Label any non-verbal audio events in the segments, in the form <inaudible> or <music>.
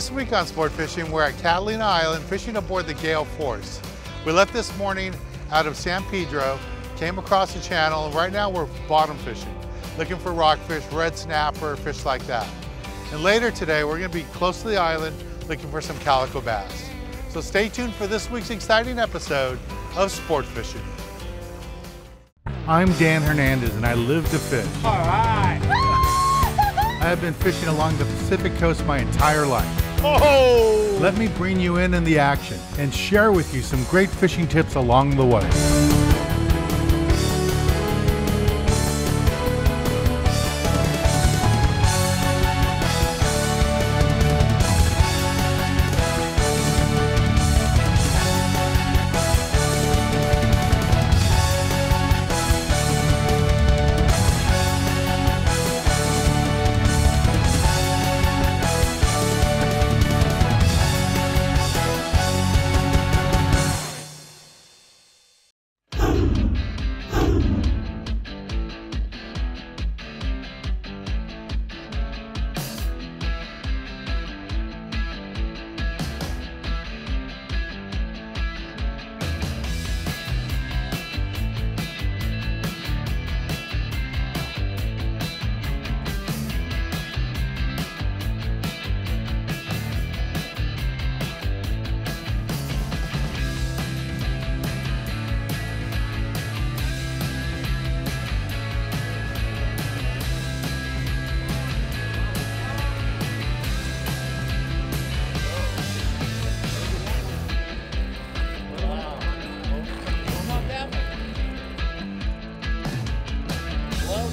This week on Sport Fishing, we're at Catalina Island fishing aboard the Gale Force. We left this morning out of San Pedro, came across the channel, and right now we're bottom fishing, looking for rockfish, red snapper, fish like that. And later today, we're gonna be close to the island looking for some calico bass. So stay tuned for this week's exciting episode of Sport Fishing. I'm Dan Hernandez and I live to fish. All right. I have been fishing along the Pacific coast my entire life. Oh! Let me bring you in in the action and share with you some great fishing tips along the way.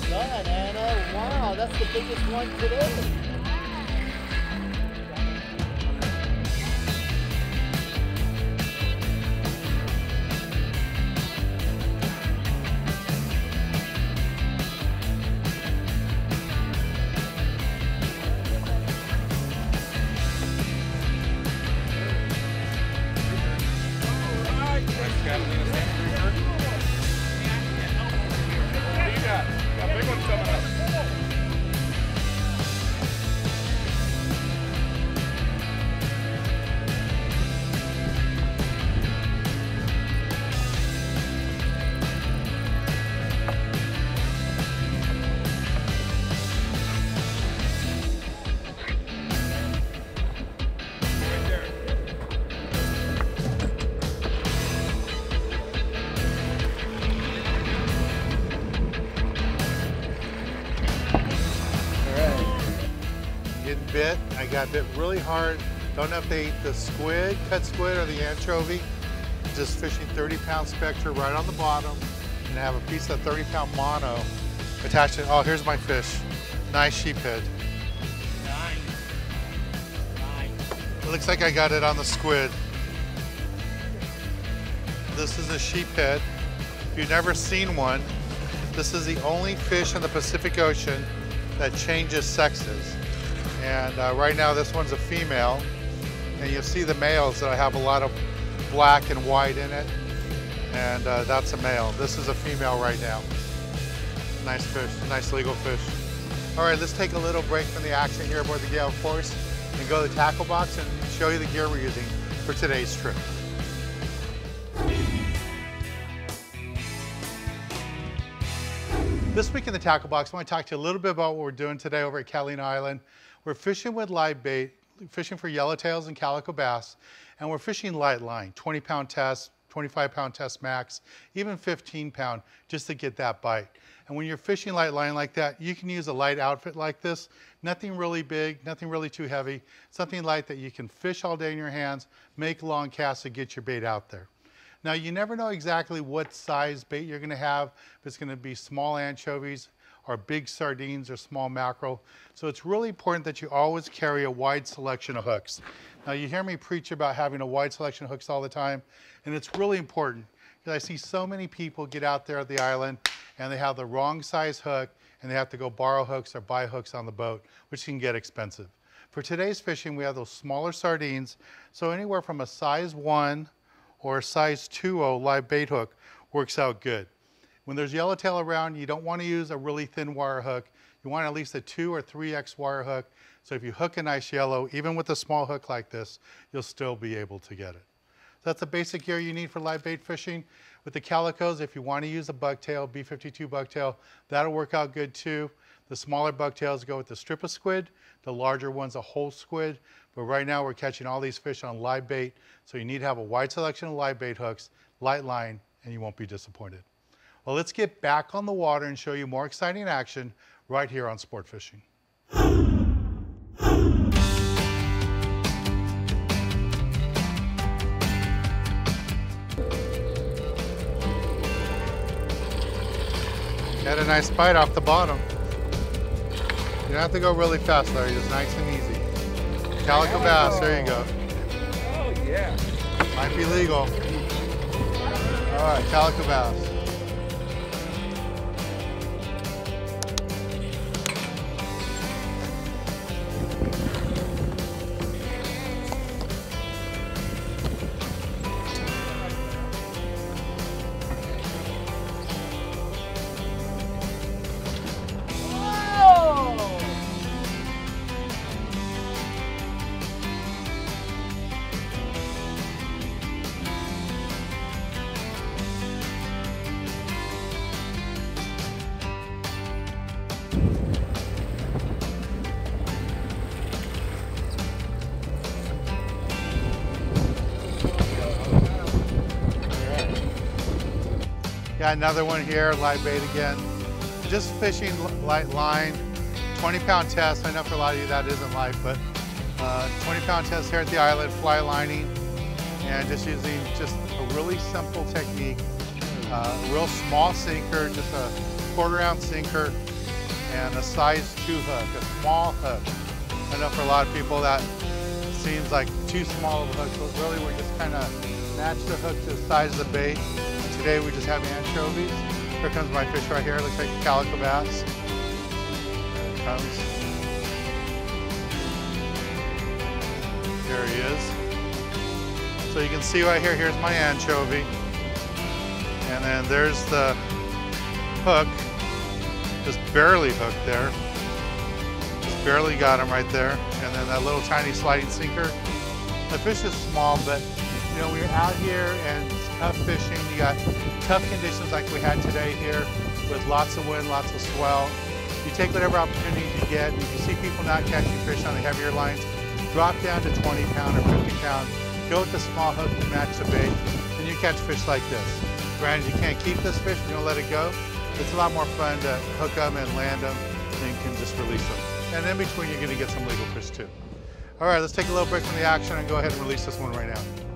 Done, Anna. Wow, that's the biggest one today. Got bit really hard. Don't know if they ate the squid, cut squid, or the anchovy. Just fishing 30 pound spectra right on the bottom. And have a piece of 30 pound mono attached to it. Oh, here's my fish. Nice sheephead. Nice. Nice. It looks like I got it on the squid. This is a sheephead. If you've never seen one, this is the only fish in the Pacific Ocean that changes sexes. And uh, right now this one's a female. And you'll see the males that I have a lot of black and white in it. And uh, that's a male. This is a female right now. Nice fish, nice legal fish. All right, let's take a little break from the action here aboard the Gale Force and go to the tackle box and show you the gear we're using for today's trip. This week in the tackle box, I want to talk to you a little bit about what we're doing today over at Catalina Island. We're fishing with live bait, fishing for yellowtails and calico bass, and we're fishing light line, 20 pound test, 25 pound test max, even 15 pound, just to get that bite. And when you're fishing light line like that, you can use a light outfit like this. Nothing really big, nothing really too heavy, something light that you can fish all day in your hands, make long casts to get your bait out there. Now you never know exactly what size bait you're gonna have, if it's gonna be small anchovies or big sardines or small mackerel. So it's really important that you always carry a wide selection of hooks. Now you hear me preach about having a wide selection of hooks all the time, and it's really important because I see so many people get out there at the island and they have the wrong size hook and they have to go borrow hooks or buy hooks on the boat, which can get expensive. For today's fishing, we have those smaller sardines, so anywhere from a size one or a size 2.0 live bait hook works out good. When there's yellowtail around, you don't want to use a really thin wire hook. You want at least a 2 or 3x wire hook So if you hook a nice yellow, even with a small hook like this, you'll still be able to get it. That's the basic gear you need for live bait fishing. With the calicos, if you want to use a bucktail, B52 bucktail, that'll work out good too. The smaller bucktails go with the strip of squid. The larger one's a whole squid. But right now we're catching all these fish on live bait. So you need to have a wide selection of live bait hooks, light line, and you won't be disappointed. Well, let's get back on the water and show you more exciting action right here on Sport Fishing. Had a nice bite off the bottom. You don't have to go really fast, Larry. Just nice and easy. Calico bass. There you go. Oh, yeah. Might be legal. All right, calico bass. Got another one here, live bait again. Just fishing light line, 20 pound test. I know for a lot of you that isn't light, but uh, 20 pound test here at the island, fly lining, and just using just a really simple technique. Uh, a real small sinker, just a quarter ounce sinker, and a size two hook, a small hook. I know for a lot of people that seems like too small of a hook, but really we're just kind of match the hook to the size of the bait. Today we just have anchovies. Here comes my fish right here. Looks like a calico bass. There comes. There he is. So you can see right here, here's my anchovy. And then there's the hook, just barely hooked there. Just barely got him right there. And then that little tiny sliding sinker. The fish is small, but you know, we're out here and tough fishing. You got tough conditions like we had today here with lots of wind, lots of swell. You take whatever opportunities you get. If you see people not catching fish on the heavier lines, drop down to 20 pound or 50 pound. Go with the small hook to match the bait, and you catch fish like this. Granted, you can't keep this fish, you're gonna let it go. It's a lot more fun to hook them and land them than you can just release them. And in between, you're gonna get some legal fish too. All right, let's take a little break from the action and go ahead and release this one right now.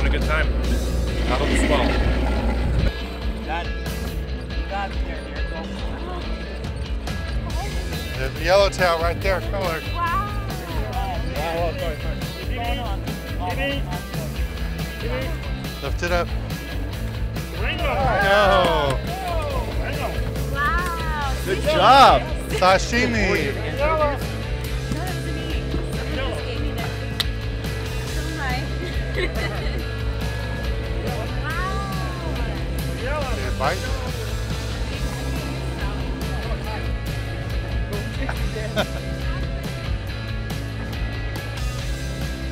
Having a good time out of the swell. Got it. You got it there, there. Go. Oh, There's the yellowtail right there, color. Oh, sorry, sorry. Lift it up. Wow. Good job. Sashimi. No, that was me. Someone just gave me that. So nice. wow. Bite?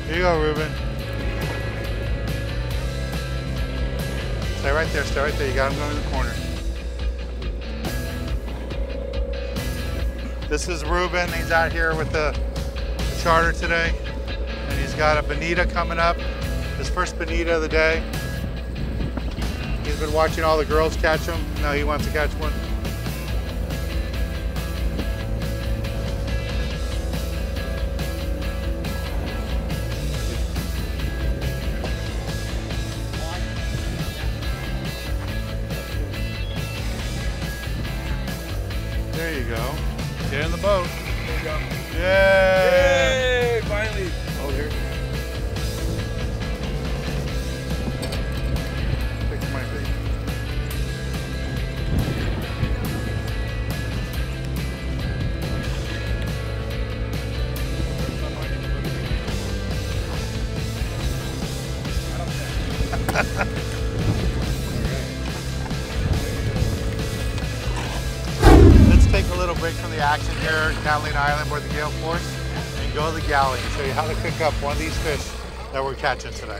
Here you go, Ruben. Stay right there, stay right there. You got him going in the corner. This is Ruben. He's out here with the, the charter today. And he's got a bonita coming up. His first bonita of the day. Been watching all the girls catch them. Now he wants to catch one. There you go. Get in the boat. There you go. Yeah. Catalina Island where the gale force and go to the galley and show you how to cook up one of these fish that we're catching today.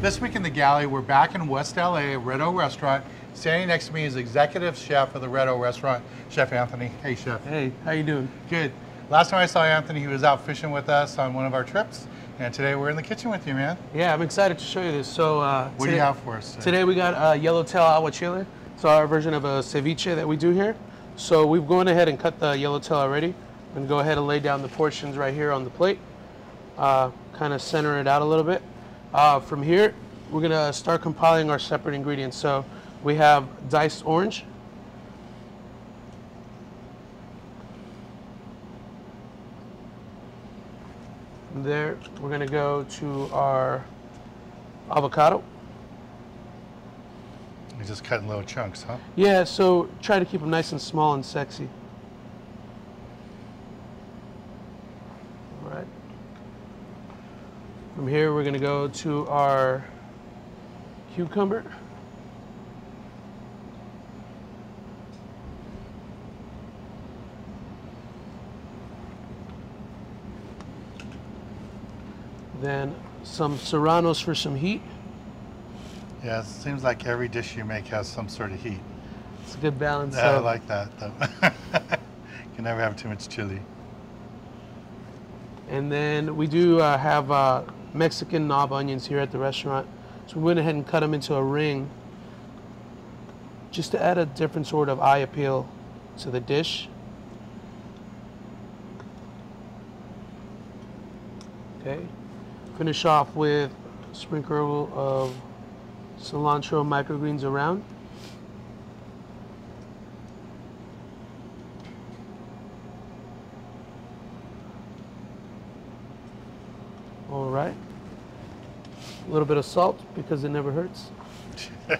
This week in the galley, we're back in West LA at Red O Restaurant. Standing next to me is executive chef of the Red O Restaurant, Chef Anthony. Hey, Chef. Hey, how you doing? Good. Last time I saw Anthony, he was out fishing with us on one of our trips, and today we're in the kitchen with you, man. Yeah, I'm excited to show you this. So, uh, What do you have for us? Today? Today we got uh, yellowtail aguachile. Our version of a ceviche that we do here. So we've gone ahead and cut the yellowtail already. I'm gonna go ahead and lay down the portions right here on the plate. Uh, kind of center it out a little bit. Uh, from here, we're gonna start compiling our separate ingredients. So we have diced orange. There, we're gonna go to our avocado. You're just cutting little chunks, huh? Yeah, so try to keep them nice and small and sexy. All right. From here, we're gonna go to our cucumber. Then some serranos for some heat. Yeah, it seems like every dish you make has some sort of heat. It's a good balance. Yeah, I like that, though. <laughs> You can never have too much chili. And then we do uh, have uh, Mexican knob onions here at the restaurant. So we went ahead and cut them into a ring just to add a different sort of eye appeal to the dish. Okay. Finish off with a sprinkle of cilantro microgreens around. All right. A little bit of salt because it never hurts. <laughs>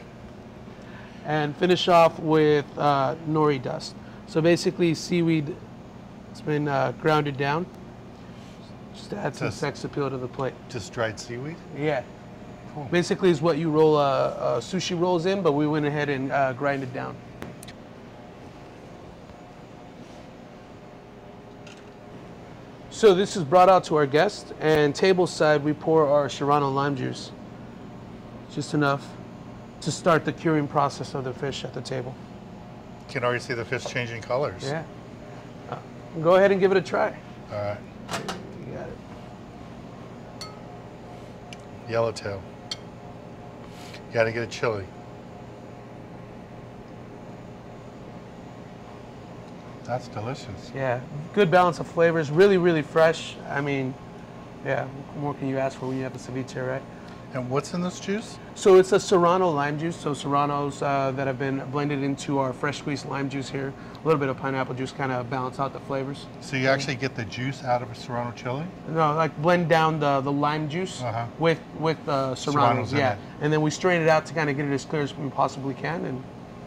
and finish off with uh, nori dust. So basically, seaweed, it's been uh, grounded down just to add some sex appeal to the plate. Just dried seaweed? Yeah. Cool. Basically, is what you roll uh, uh, sushi rolls in, but we went ahead and uh, grind it down. So this is brought out to our guests, and table side we pour our Serrano lime juice, just enough to start the curing process of the fish at the table. You Can already see the fish changing colors. Yeah. Uh, go ahead and give it a try. All right. You got it. Yellowtail. You gotta get a chili. That's delicious. Yeah, good balance of flavors. Really, really fresh. I mean, yeah, what more can you ask for when you have a ceviche, right? And what's in this juice? So it's a Serrano lime juice. So Serranos uh, that have been blended into our fresh squeezed lime juice here. A little bit of pineapple juice kind of balance out the flavors. So you actually get the juice out of a serrano chili? No, like blend down the, the lime juice Uh-huh. with with uh, Serranos Serranos, in yeah. And then we strain it out to kind of get it as clear as we possibly can, and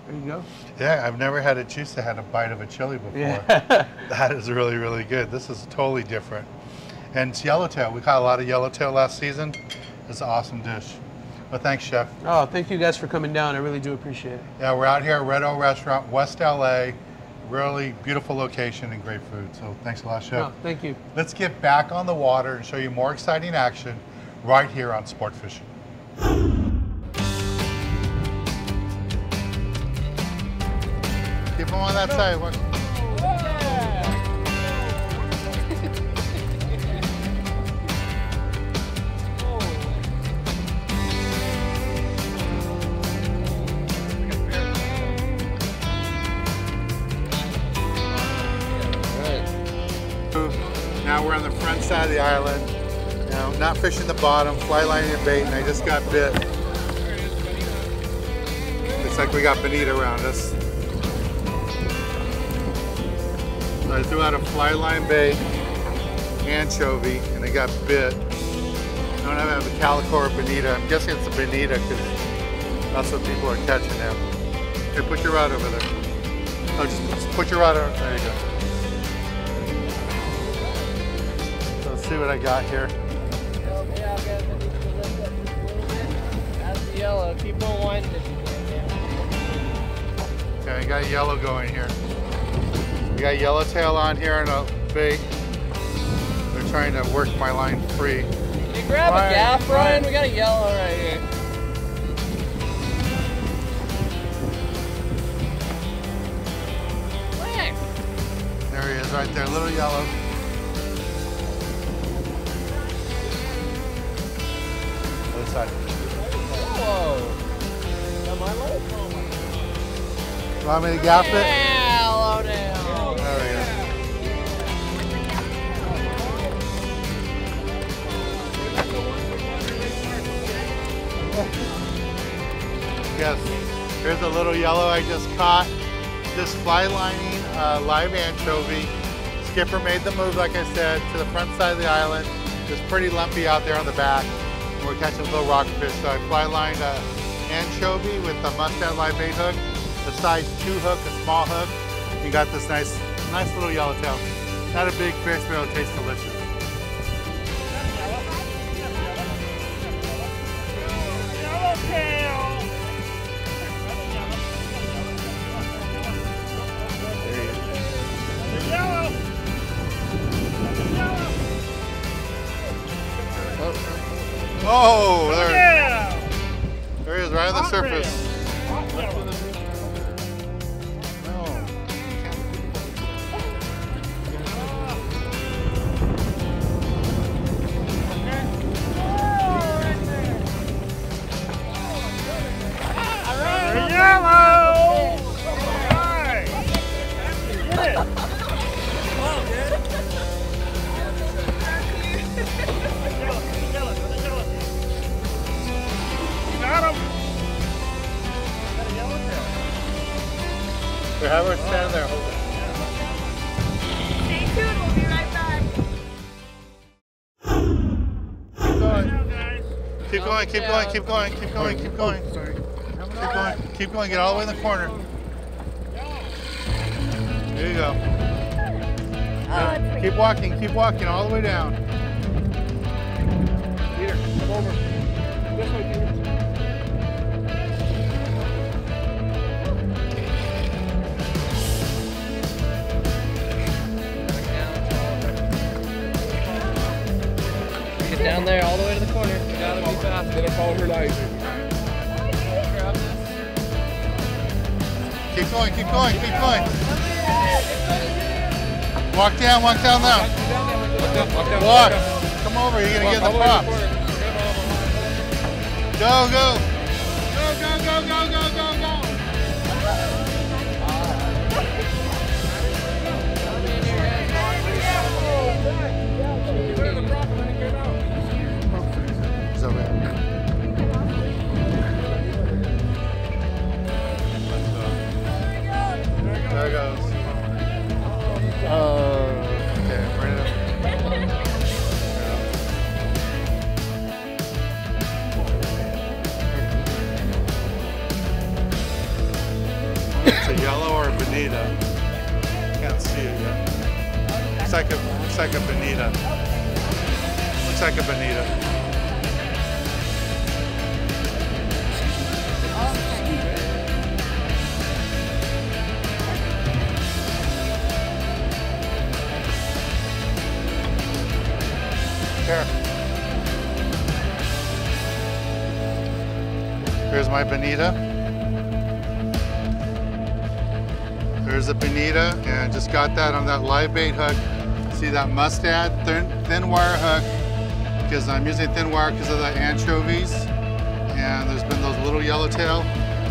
there you go. Yeah, I've never had a juice that had a bite of a chili before. Yeah. <laughs> That is really, really good. This is totally different. And it's yellowtail. We caught a lot of yellowtail last season. It's an awesome dish. Well, thanks, Chef. oh, thank you guys for coming down. I really do appreciate it. Yeah, we're out here at Red O Restaurant, West LA. Really beautiful location and great food. So thanks a lot, Chef. Oh, thank you. Let's get back on the water and show you more exciting action right here on Sport Fishing. Keep them on that side. Island. You know, not fishing the bottom, fly lining and bait, and I just got bit. Looks like we got bonita around us. So I threw out a fly line bait, anchovy, and they got bit. I don't have a calico or bonita. I'm guessing it's a bonita because that's what people are catching now. Here, put your rod over there. Oh, just, just put your rod over. There you go. See what I got here. Okay, I'll get it. Lift it just a little bit. That's yellow. Keep on winding. Okay, I got yellow going here. We got yellowtail on here and a bait. They're trying to work my line free. You grab Ryan, a gaff, Ryan. Ryan. We got a yellow right here. There he is, right there, little yellow. Side. Whoa. Got my light? Want me to gaff it? Yes, here's a little yellow I just caught. This fly lining uh, live anchovy. Skipper made the move, like I said, to the front side of the island. It's pretty lumpy out there on the back. We're catching little rockfish. So I fly line uh, anchovy with a mustad live bait hook, a size two hook, a small hook. You got this nice, nice little yellowtail. Not a big fish, but it'll taste delicious. Oh, Keep going, keep going, keep going, keep going, keep oh, going. Keep going, keep going, get all the way in the corner. There you go. Oh, Keep walking, keep walking all the way down. Peter, come over. This way, Peter. Get down there all the way to the corner. You gotta be fast. Let her follow her light. Keep going, keep going, keep going. Walk down, walk down now. Walk down, walk down. Walk. down. Come over, you're gonna get the way to props. corner. Go, go. Go, go, go, go, go, go, go. My bonita. There's a bonita, and I just got that on that live bait hook. See that mustad thin, thin wire hook, because I'm using thin wire because of the anchovies. And there's been those little yellowtail.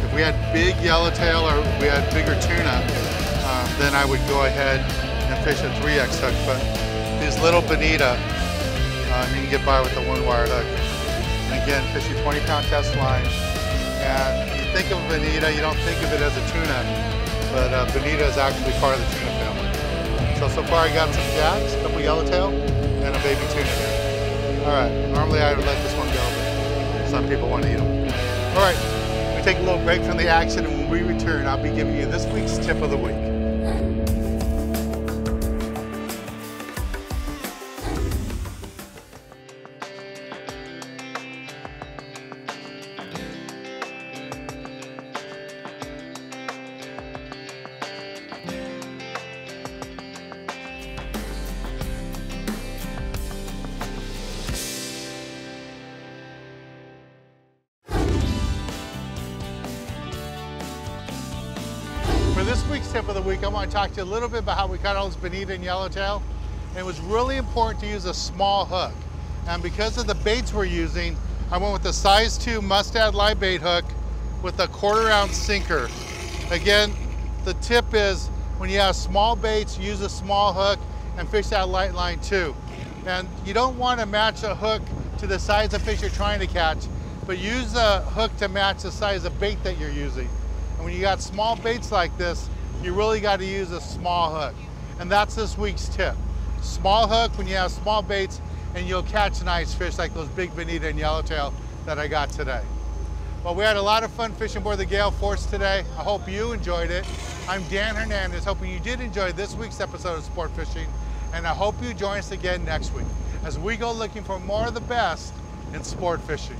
If we had big yellowtail or we had bigger tuna, uh, then I would go ahead and fish a 3X hook. But these little bonita. Um, you can get by with the one wire hook. Again, fishing 20 pound test line. And you think of bonita, you don't think of it as a tuna, but uh, bonita is actually part of the tuna family. So, so far I got some jacks, a couple yellowtail, and a baby tuna here. All right, normally I would let this one go, but some people want to eat them. All right, we take a little break from the action, and when we return, I'll be giving you this week's tip of the week. This week's tip of the week, I want to talk to you a little bit about how we caught all this bonita and yellowtail. And it was really important to use a small hook. And because of the baits we're using, I went with a size 2 mustad live bait hook with a quarter ounce sinker. Again, the tip is when you have small baits, use a small hook and fish that light line too. And you don't want to match a hook to the size of fish you're trying to catch, but use the hook to match the size of bait that you're using. And when you got small baits like this, you really got to use a small hook. And that's this week's tip. Small hook when you have small baits and you'll catch nice fish like those big bonita and yellowtail that I got today. Well, we had a lot of fun fishing aboard the Gale Force today. I hope you enjoyed it. I'm Dan Hernandez, hoping you did enjoy this week's episode of Sport Fishing, and I hope you join us again next week as we go looking for more of the best in sport fishing.